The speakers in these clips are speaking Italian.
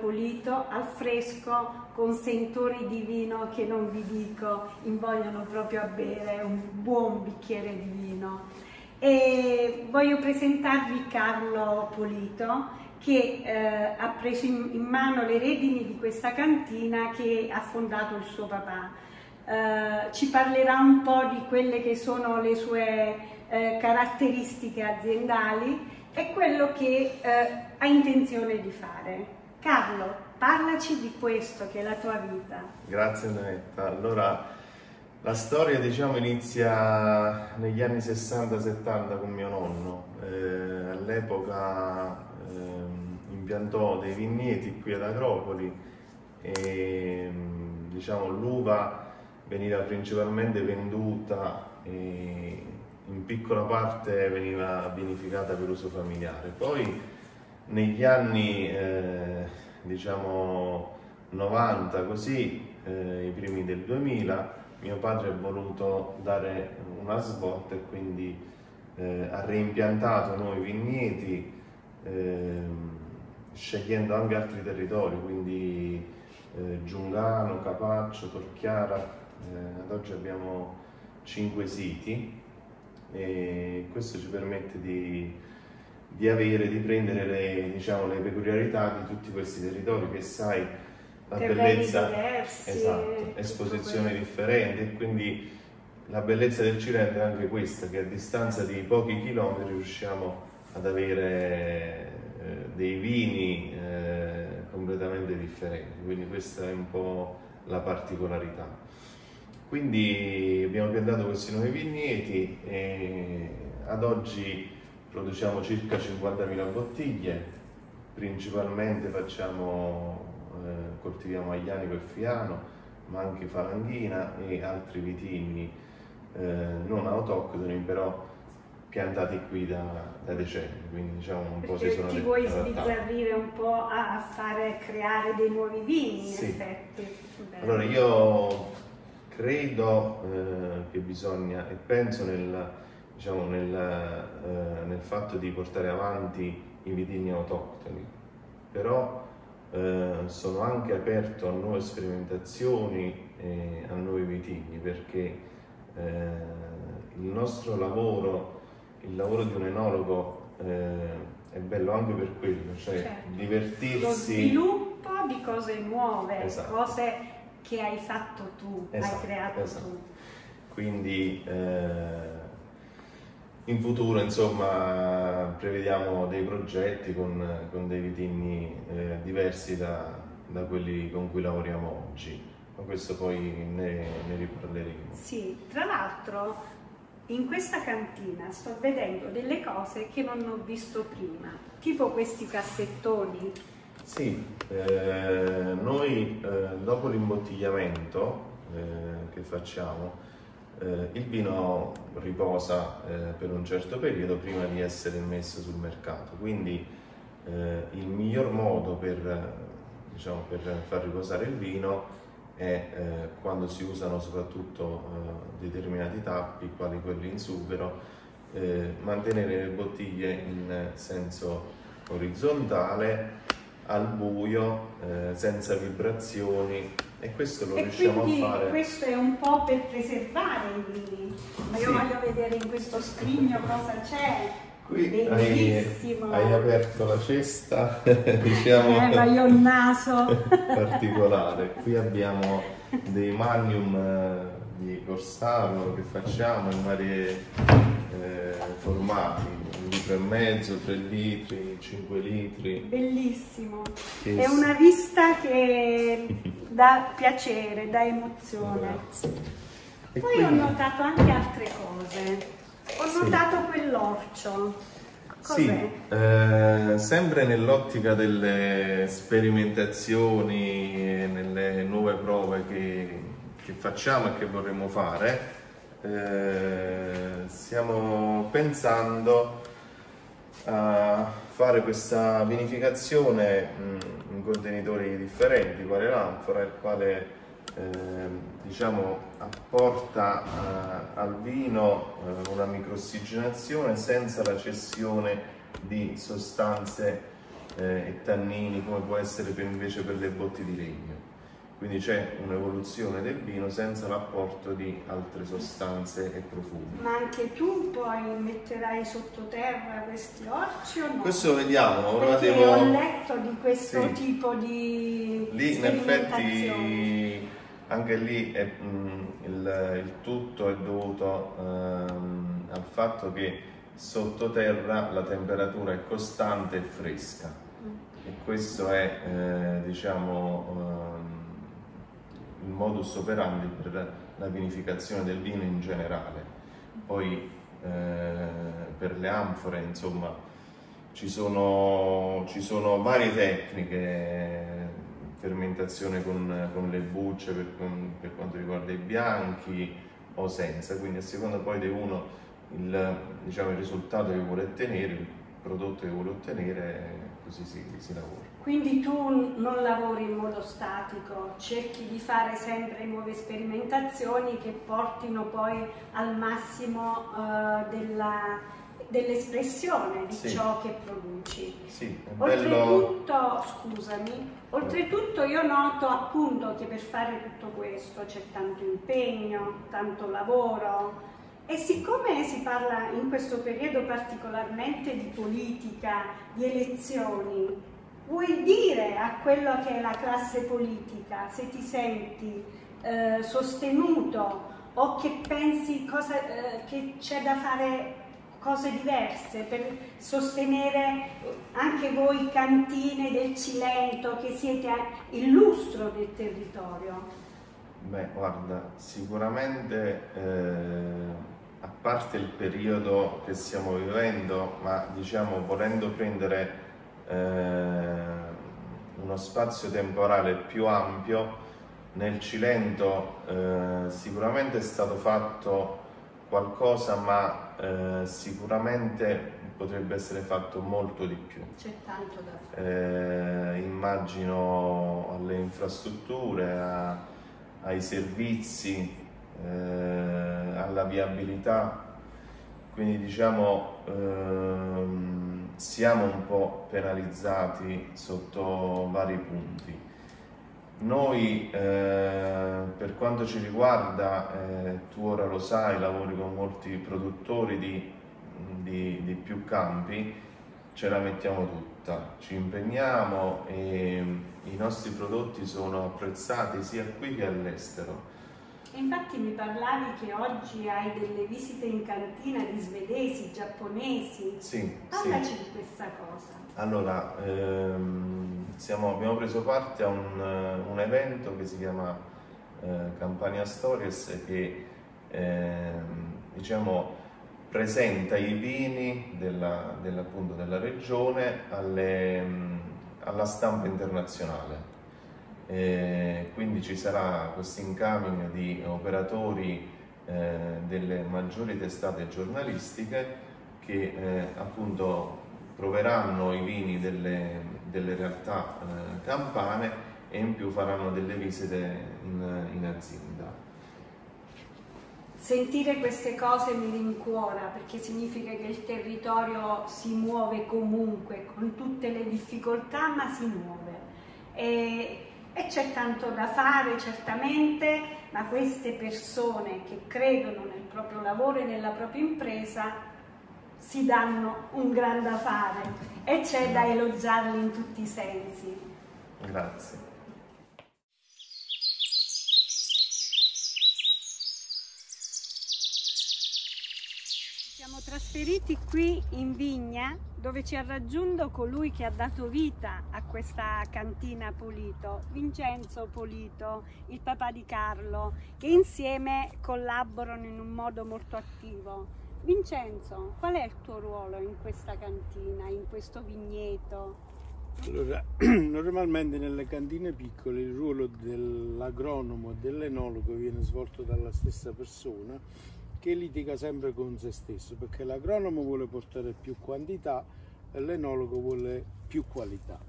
Polito al fresco con sentori di vino che non vi dico, invogliano proprio a bere un buon bicchiere di vino. E voglio presentarvi Carlo Polito che eh, ha preso in, in, mano le redini di questa cantina che ha fondato il suo papà. Eh, ci parlerà un po' di quelle che sono le sue eh, caratteristiche aziendali e quello che eh, ha intenzione di fare. Carlo, parlaci di questo che è la tua vita. Grazie Antonetta. Allora, la storia diciamo inizia negli anni 60-70 con mio nonno. Eh, all'epoca eh, impiantò dei vigneti qui ad Agropoli e diciamo l'uva veniva principalmente venduta e in piccola parte veniva vinificata per uso familiare. Poi negli anni eh, diciamo 90 così, eh, i primi del 2000, mio padre ha voluto dare una svolta e quindi eh, ha reimpiantato nuovi vigneti ehm, scegliendo anche altri territori, quindi eh, Giungano, Capaccio, Torchiara, eh, ad oggi abbiamo cinque siti e questo ci permette di, di avere, di prendere le, diciamo, le, peculiarità di tutti questi territori che sai la bellezza, diversi, esatto, esposizioni differenti e quindi la bellezza del Cilento è anche questa, che a distanza di pochi chilometri riusciamo ad avere eh, dei vini eh, completamente differenti, quindi questa è un po' la particolarità. Quindi abbiamo piantato questi nuovi vigneti e ad oggi produciamo circa 50.000 bottiglie, principalmente facciamo, eh, coltiviamo aglianico e fiano, ma anche falanghina e altri vitini eh, non autoctoni però piantati qui da, da, decenni, quindi diciamo un po' si sono ti vuoi sbizzarrire un po' a fare creare dei nuovi vini in sì. effetti. Allora io credo eh, che bisogna e penso nel, diciamo, nel, eh, nel, fatto di portare avanti i vitigni autoctoni, però eh, sono anche aperto a nuove sperimentazioni e a nuovi vitigni perché eh, il nostro lavoro, il lavoro di un enologo eh, è bello anche per quello, cioè certo. divertirsi. Lo sviluppo di cose nuove, esatto. cose che hai fatto tu, esatto, hai creato esatto. tu. Quindi eh, in futuro insomma prevediamo dei progetti con, con dei vitigni eh, diversi da, da, quelli con cui lavoriamo oggi, ma questo poi ne, ne riparleremo. Sì, tra l'altro in questa cantina sto vedendo delle cose che non ho visto prima, tipo questi cassettoni sì, eh, noi eh, dopo l'imbottigliamento eh, che facciamo, eh, il vino riposa eh, per un certo periodo prima di essere messo sul mercato, quindi eh, il miglior modo per, diciamo, per, far riposare il vino è quando si usano soprattutto determinati tappi, quali quelli in sughero, mantenere le bottiglie in senso orizzontale al buio, eh, senza vibrazioni e questo lo e riusciamo a fare. questo è un po' per preservare i vini, ma io sì. voglio vedere in questo scrigno cosa c'è. Qui hai, hai, aperto la cesta, diciamo, eh, ma io ho il naso particolare. Qui abbiamo dei magnum eh, di Corsaro che facciamo in vari eh, formati litro e mezzo, 3 litri, 5 litri. Bellissimo. Che è una vista che dà piacere, dà emozione. Poi quindi... ho notato anche altre cose. Ho sì. notato quell'orcio. Sì, eh, sempre nell'ottica delle sperimentazioni nelle nuove prove che, che facciamo e che vorremmo fare, eh, stiamo pensando a fare questa vinificazione in contenitori differenti, quale l'anfora, il quale eh, diciamo, apporta eh, al vino eh, una microossigenazione senza la cessione di sostanze eh, e tannini come può essere per, invece per le botti di legno. Quindi c'è un'evoluzione del vino senza l'apporto di altre sostanze e profumi. Ma anche tu poi metterai sottoterra questi orci o no? Questo vediamo, ora devo... ho letto di questo Sì. tipo di Lì in effetti anche lì è, mm, il, il tutto è dovuto ehm, al fatto che sottoterra la temperatura è costante e fresca Mm. e questo è eh, diciamo ehm, il modus operandi per la vinificazione del vino in generale. Poi eh, per le anfore insomma ci sono, ci sono varie tecniche, fermentazione con, con le bucce per, con- per quanto riguarda i bianchi o senza, quindi a seconda poi di uno il, diciamo, il risultato che vuole ottenere, il prodotto che vuole ottenere, così si, si lavora. Quindi tu non lavori in modo statico, cerchi di fare sempre nuove sperimentazioni che portino poi al massimo eh, della- dell'espressione di Sì. ciò che produci. Sì, è bello. Oltretutto, scusami, oltretutto io noto appunto che per fare tutto questo c'è tanto impegno, tanto lavoro e siccome si parla in questo periodo particolarmente di politica, di elezioni, vuoi dire a quello che è la classe politica se ti senti eh, sostenuto o che pensi cosa, eh, che c'è da fare cose diverse per sostenere anche voi cantine del Cilento che siete il lustro del territorio. Beh, guarda, sicuramente eh, a parte il periodo che stiamo vivendo, ma diciamo volendo prendere eh, uno spazio temporale più ampio, nel Cilento eh, sicuramente è stato fatto qualcosa, ma eh, sicuramente potrebbe essere fatto molto di più. C'è tanto da fare. Eh, immagino alle infrastrutture, a- ai servizi, eh, alla viabilità. Quindi diciamo ehm, siamo un po' penalizzati sotto vari punti. Noi eh, per quanto ci riguarda, eh, tu ora lo sai, lavori con molti produttori di, di- di più campi, ce la mettiamo tutta, ci impegniamo e i nostri prodotti sono apprezzati sia qui che all'estero. E infatti mi parlavi che oggi hai delle visite in cantina di svedesi, giapponesi. Sì, sì. Parlaci di questa cosa. Allora, ehm, siamo- abbiamo preso parte a un, eh, un evento che si chiama eh, Campania Stories che ehm, diciamo, presenta i vini della, della- appunto, della regione alle, mh, alla stampa internazionale. E quindi ci sarà questo incoming di operatori eh, delle maggiori testate giornalistiche che eh, appunto proveranno i vini delle, delle realtà eh, campane e in più faranno delle visite in, in azienda. Sentire queste cose mi rincuora perché significa che il territorio si muove comunque con tutte le difficoltà, ma si muove. E, e c'è tanto da fare certamente, ma queste persone che credono nel proprio lavoro e nella propria impresa si danno un gran da fare e c'è da elogiarli in tutti i sensi. Grazie. Trasferiti qui in Vigna dove ci ha raggiunto colui che ha dato vita a questa cantina Polito, Vincenzo Polito, il papà di Carlo, che insieme collaborano in un modo molto attivo. Vincenzo, qual è il tuo ruolo in questa cantina, in questo vigneto? Allora, normalmente nelle cantine piccole il ruolo dell'agronomo e dell'enologo viene svolto dalla stessa persona che litiga sempre con se stesso perché l'agronomo vuole portare più quantità e l'enologo vuole più qualità.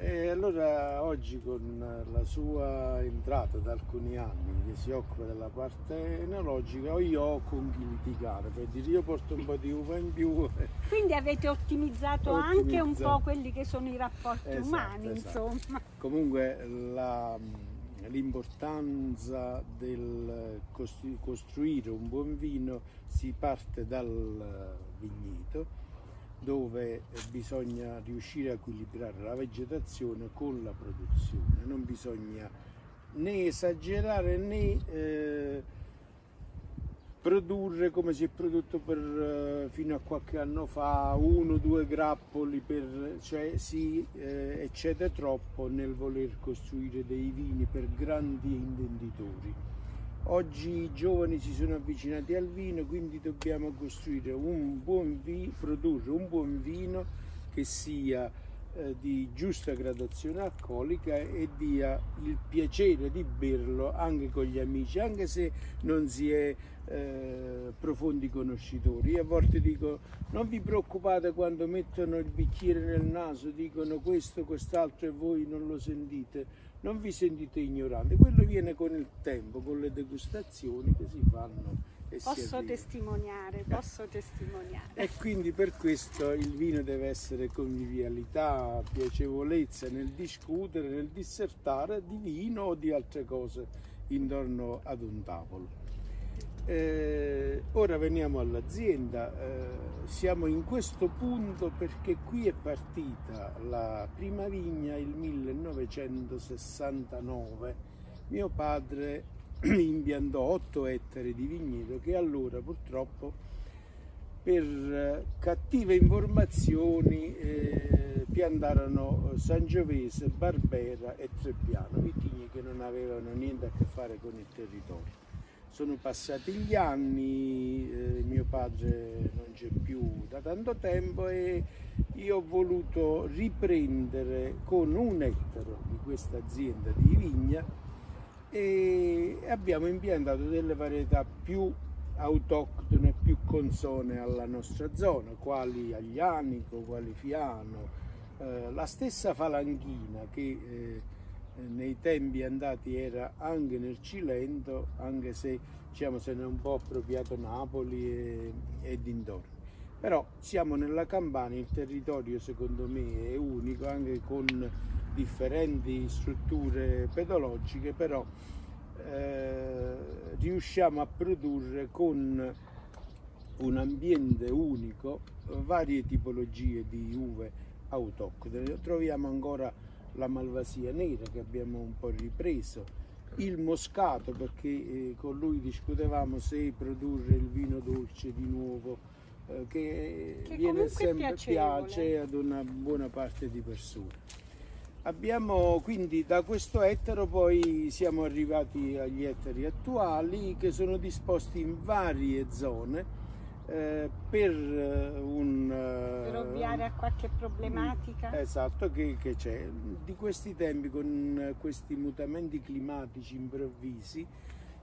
E allora oggi con la sua entrata da alcuni anni che si occupa della parte enologica io ho con chi litigare per dire io porto un po' di uva in più Quindi avete ottimizzato, ottimizzato, anche un po' quelli che sono i rapporti esatto, umani, esatto. insomma. Comunque l'importanza del costruire un buon vino si parte dal vigneto dove bisogna riuscire a equilibrare la vegetazione con la produzione, non bisogna né esagerare né eh, produrre come si è prodotto per, eh, fino a qualche anno fa, uno o due grappoli, per, cioè si eh, eccede troppo nel voler costruire dei vini per grandi intenditori. Oggi i giovani si sono avvicinati al vino, quindi dobbiamo costruire un buon vino, produrre un buon vino che sia eh, di giusta gradazione alcolica e dia il piacere di berlo anche con gli amici, anche se non si è eh, profondi conoscitori. Io a volte dico non vi preoccupate quando mettono il bicchiere nel naso, dicono questo, quest'altro e voi non lo sentite non vi sentite ignoranti, quello viene con il tempo, con le degustazioni che si fanno. E posso testimoniare, posso testimoniare. E quindi per questo il vino deve essere convivialità, piacevolezza nel discutere, nel dissertare di vino o di altre cose intorno ad un tavolo. Eh, ora veniamo all'azienda, eh, siamo in questo punto perché qui è partita la prima vigna il 1969. Mio padre impiantò 8 ettari di vigneto che allora purtroppo per cattive informazioni eh, piantarono Sangiovese, Barbera e Trebbiano, vitigni che non avevano niente a che fare con il territorio. Sono passati gli anni, eh, mio padre non c'è più da tanto tempo e io ho voluto riprendere con un ettaro di questa azienda di vigna e abbiamo impiantato delle varietà più autoctone, più consone alla nostra zona, quali Aglianico, quali Fiano, eh, la stessa Falanghina che eh, nei tempi andati era anche nel Cilento, anche se diciamo, se ne è un po' appropriato Napoli e, e dintorni. Però siamo nella Campania, il territorio secondo me è unico, anche con differenti strutture pedologiche, però eh, riusciamo a produrre con un ambiente unico varie tipologie di uve autoctone. Troviamo ancora la malvasia nera che abbiamo un po' ripreso, il moscato perché eh, con lui discutevamo se produrre il vino dolce di nuovo eh, che, che, viene sempre piace ad una buona parte di persone. Abbiamo quindi da questo ettaro poi siamo arrivati agli ettari attuali che sono disposti in varie zone eh, per eh, un... Per ovviare a qualche problematica. Esatto, che, che c'è. Di questi tempi, con questi mutamenti climatici improvvisi,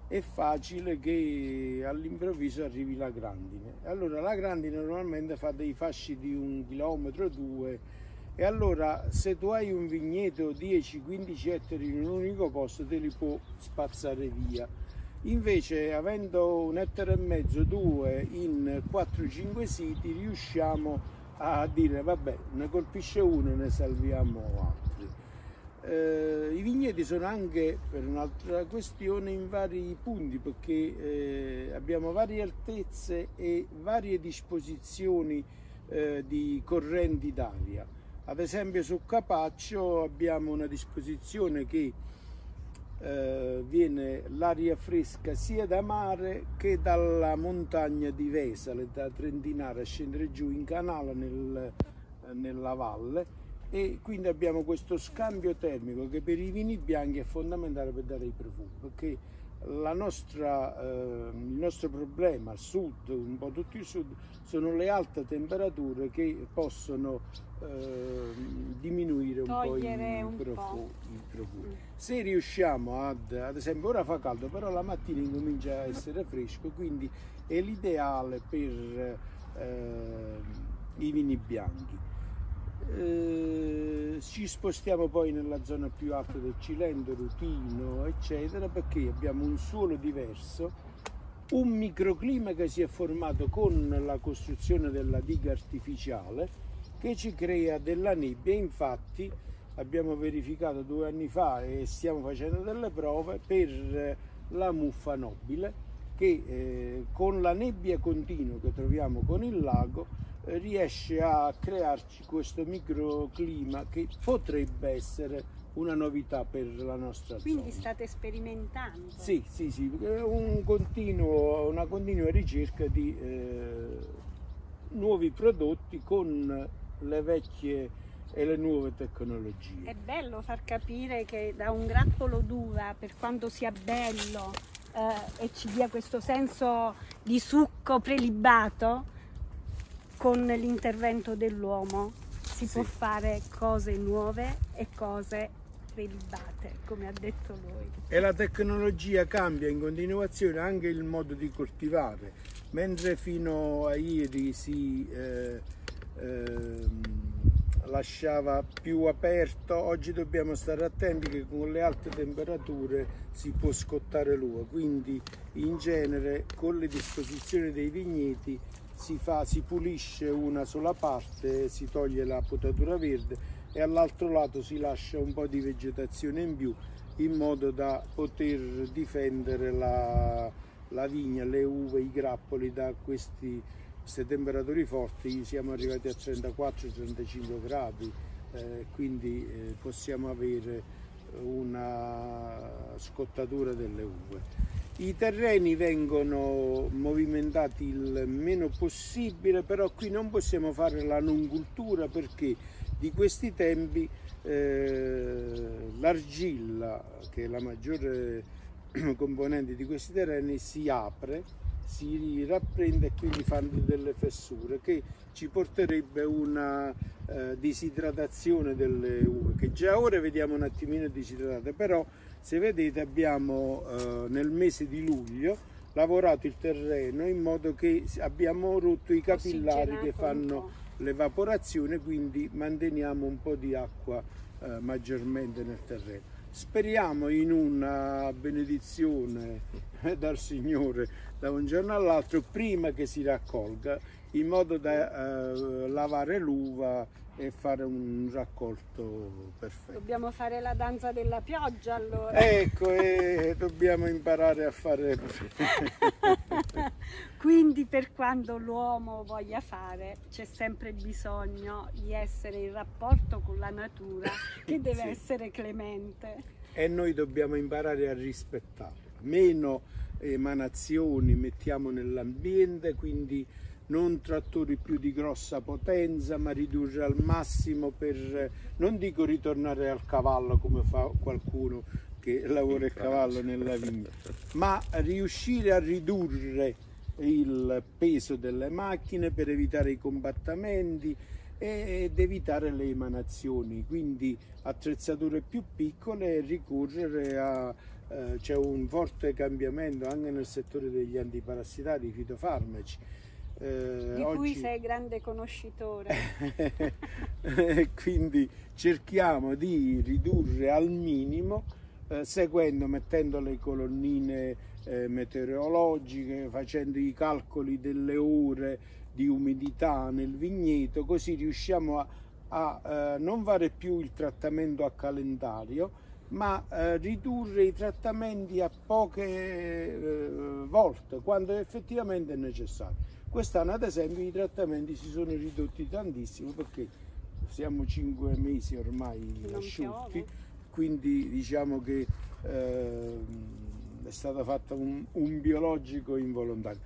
è facile che all'improvviso arrivi la grandine. Allora la grandine normalmente fa dei fasci di un chilometro o due e allora se tu hai un vigneto 10-15 ettari in un unico posto te li può spazzare via Invece avendo un ettaro e mezzo, due in 4-5 siti riusciamo a dire vabbè ne colpisce uno ne salviamo altri. Eh, I vigneti sono anche per un'altra questione in vari punti perché eh, abbiamo varie altezze e varie disposizioni eh, di correnti d'aria. Ad esempio su Capaccio abbiamo una disposizione che eh, viene l'aria fresca sia da mare che dalla montagna di Vesale, da Trentinara, a scendere giù in canale nel, nella valle. E quindi abbiamo questo scambio termico che per i vini bianchi è fondamentale per dare i profumi perché nostra, eh, il nostro problema al sud, un po' tutto il sud, sono le alte temperature che possono eh, diminuire un Togliere po' i, profu- i profumi. Mm. Se riusciamo ad, ad esempio, ora fa caldo, però la mattina incomincia a essere fresco, quindi è l'ideale per eh, i vini bianchi. Eh, ci spostiamo poi nella zona più alta del Cilento, Rutino, eccetera, perché abbiamo un suolo diverso un microclima che si è formato con la costruzione della diga artificiale che ci crea della nebbia. Infatti abbiamo verificato due anni fa e stiamo facendo delle prove per la muffa nobile che eh, con la nebbia continua che troviamo con il lago eh, riesce a crearci questo microclima che potrebbe essere una novità per la nostra Quindi zona. state sperimentando? Sì, sì, sì, un continuo, una continua ricerca di eh, nuovi prodotti con le vecchie e le nuove tecnologie. È bello far capire che da un grappolo d'uva, per quanto sia bello eh, e ci dia questo senso di succo prelibato, con l'intervento dell'uomo si sì. può fare cose nuove e cose prelibate, come ha detto lui. E la tecnologia cambia in continuazione anche il modo di coltivare, mentre fino a ieri si eh, eh, lasciava più aperto, oggi dobbiamo stare attenti che con le alte temperature si può scottare l'uva, quindi in genere con le disposizioni dei vigneti si, fa, si pulisce una sola parte, si toglie la potatura verde e all'altro lato si lascia un po' di vegetazione in più in modo da poter difendere la, la vigna, le uve, i grappoli da questi, queste temperature forti. Siamo arrivati a 34-35 gradi, eh, quindi eh, possiamo avere una scottatura delle uve. I terreni vengono movimentati il meno possibile, però qui non possiamo fare la non cultura perché di questi tempi eh, l'argilla, che è la maggiore componente di questi terreni, si apre, si rapprende e quindi fanno delle fessure che ci porterebbe una eh, disidratazione delle uve che già ora vediamo un attimino disidratate però se vedete abbiamo eh, nel mese di luglio lavorato il terreno in modo che abbiamo rotto i capillari che fanno l'evaporazione quindi manteniamo un po' di acqua eh, maggiormente nel terreno speriamo in una benedizione dal Signore da un giorno all'altro prima che si raccolga in modo da eh, lavare l'uva e fare un raccolto perfetto. Dobbiamo fare la danza della pioggia allora. Ecco, e dobbiamo imparare a fare... Quindi per quando l'uomo voglia fare c'è sempre bisogno di essere in rapporto con la natura che deve sì. essere clemente. E noi dobbiamo imparare a rispettarla. Meno emanazioni mettiamo nell'ambiente, quindi non trattori più di grossa potenza, ma ridurre al massimo per, non dico ritornare al cavallo come fa qualcuno che lavora il cavallo nella vigna, ma riuscire a ridurre il peso delle macchine per evitare i combattimenti ed evitare le emanazioni, quindi attrezzature più piccole e ricorrere a eh, c'è un forte cambiamento anche nel settore degli antiparassitari, fitofarmaci eh, di oggi... cui sei grande conoscitore. Quindi cerchiamo di ridurre al minimo, eh, seguendo, mettendo le colonnine eh, meteorologiche, facendo i calcoli delle ore di umidità nel vigneto, così riusciamo a, a eh, non fare più il trattamento a calendario, ma eh, ridurre i trattamenti a poche eh, volte, quando effettivamente è necessario. Quest'anno ad esempio i trattamenti si sono ridotti tantissimo perché siamo cinque mesi ormai asciutti, quindi diciamo che eh, è stato fatto un, un biologico involontario.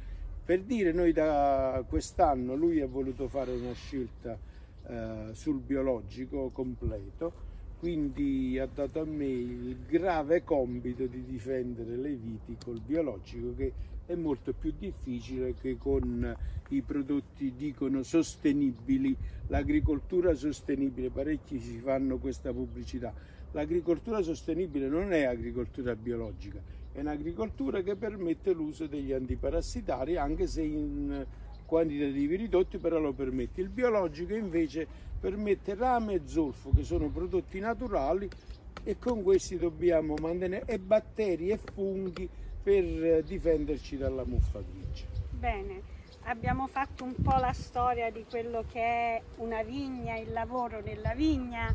Per dire, noi da quest'anno lui ha voluto fare una scelta eh, sul biologico completo, quindi ha dato a me il grave compito di difendere le viti col biologico che è molto più difficile che con i prodotti dicono sostenibili, l'agricoltura sostenibile, parecchi si fanno questa pubblicità. L'agricoltura sostenibile non è agricoltura biologica, è un'agricoltura che permette l'uso degli antiparassitari anche se in quantitativi ridotti, però lo permette. Il biologico invece permette rame e zolfo che sono prodotti naturali e con questi dobbiamo mantenere e batteri e funghi per difenderci dalla muffa grigia. Bene, abbiamo fatto un po' la storia di quello che è una vigna, il lavoro nella vigna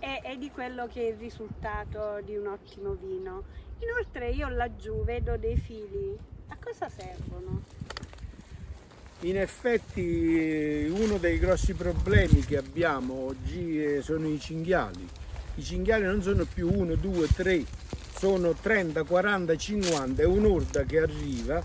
e, e di quello che è il risultato di un ottimo vino. Inoltre io laggiù vedo dei fili, a cosa servono? In effetti uno dei grossi problemi che abbiamo oggi eh, sono i cinghiali. I cinghiali non sono più uno, due, tre, sono 30, 40, 50, è un'orda che arriva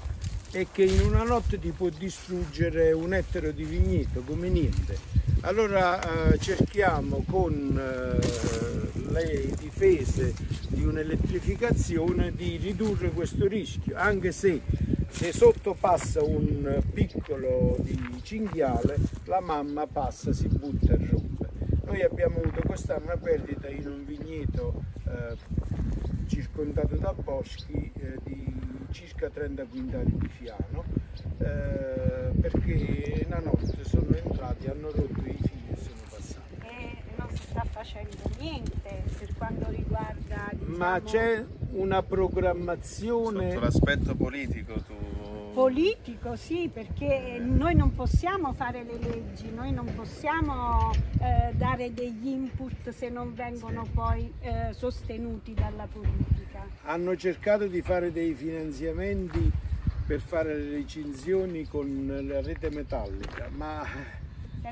e che in una notte ti può distruggere un ettaro di vigneto come niente. Allora eh, cerchiamo con eh, le difese di un'elettrificazione di ridurre questo rischio, anche se se sotto passa un piccolo di cinghiale la mamma passa, si butta e rompe. Noi abbiamo avuto quest'anno una perdita in un vigneto eh, circondato da boschi eh, di circa 30 quintali di fiano eh, perché una notte sono entrati, hanno rotto i fili e sono passati. E non si sta facendo niente per quanto riguarda... Diciamo... Ma c'è una programmazione... Sotto l'aspetto politico tu... Politico, sì, perché noi non possiamo fare le leggi, noi non possiamo eh, dare degli input se non vengono poi eh, sostenuti dalla politica. Hanno cercato di fare dei finanziamenti per fare le recinzioni con la rete metallica, ma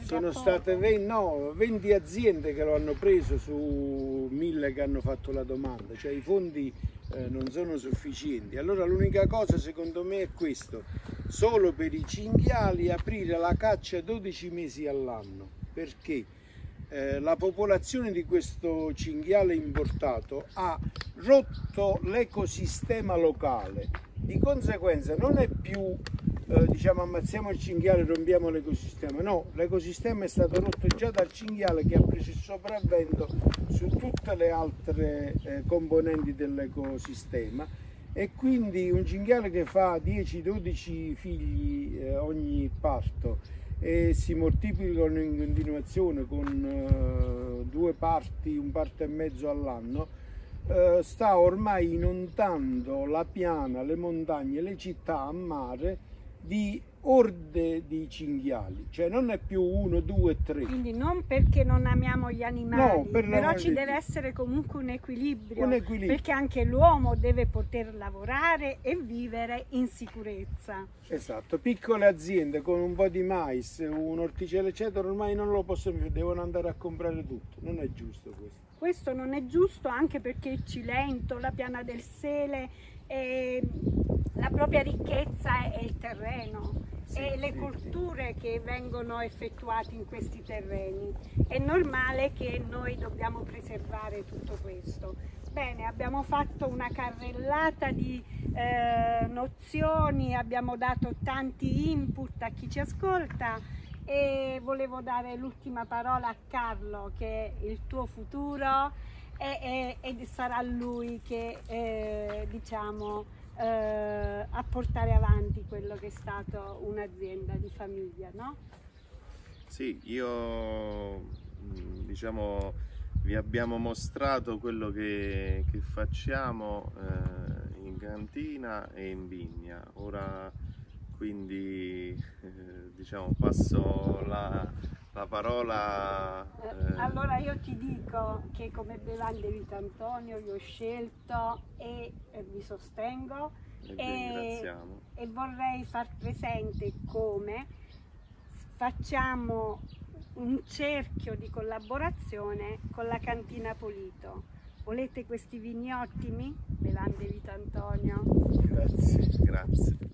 sono state 20, no, 20, aziende che lo hanno preso su mille che hanno fatto la domanda, cioè i fondi eh, non sono sufficienti. Allora l'unica cosa secondo me è questo, solo per i cinghiali aprire la caccia 12 mesi all'anno, perché eh, la popolazione di questo cinghiale importato ha rotto l'ecosistema locale, di conseguenza non è più eh, diciamo ammazziamo il cinghiale e rompiamo l'ecosistema. No, l'ecosistema è stato rotto già dal cinghiale che ha preso il sopravvento su tutte le altre eh, componenti dell'ecosistema e quindi un cinghiale che fa 10-12 figli eh, ogni parto e si moltiplicano in continuazione con eh, due parti, un parto e mezzo all'anno, eh, sta ormai inondando la piana, le montagne, le città a mare di orde di cinghiali, cioè non è più uno, due, tre. Quindi non perché non amiamo gli animali, no, per però ci deve essere comunque un equilibrio, un equilibrio, perché anche l'uomo deve poter lavorare e vivere in sicurezza. Esatto, piccole aziende con un po' di mais, un orticello eccetera ormai non lo possono più, devono andare a comprare tutto, non è giusto questo. Questo non è giusto anche perché il Cilento, la piana del Sele, eh, la propria ricchezza è il terreno sì, e le sì, culture sì. che vengono effettuate in questi terreni. È normale che noi dobbiamo preservare tutto questo. Bene, abbiamo fatto una carrellata di eh, nozioni, abbiamo dato tanti input a chi ci ascolta e volevo dare l'ultima parola a Carlo che è il tuo futuro e, e, e sarà lui che eh, diciamo eh, a portare avanti quello che è stato un'azienda di famiglia, no? Sì, io mm, diciamo vi abbiamo mostrato quello che, che facciamo eh, in cantina e in vigna. Ora quindi eh, diciamo passo la, la parola. Eh... Allora io ti dico che come Bevande Vitantonio io ho scelto e, e vi sostengo e, e vorrei far presente come facciamo un cerchio di collaborazione con la cantina Polito. Volete questi vini ottimi? Belande Vitantonio. Grazie, grazie.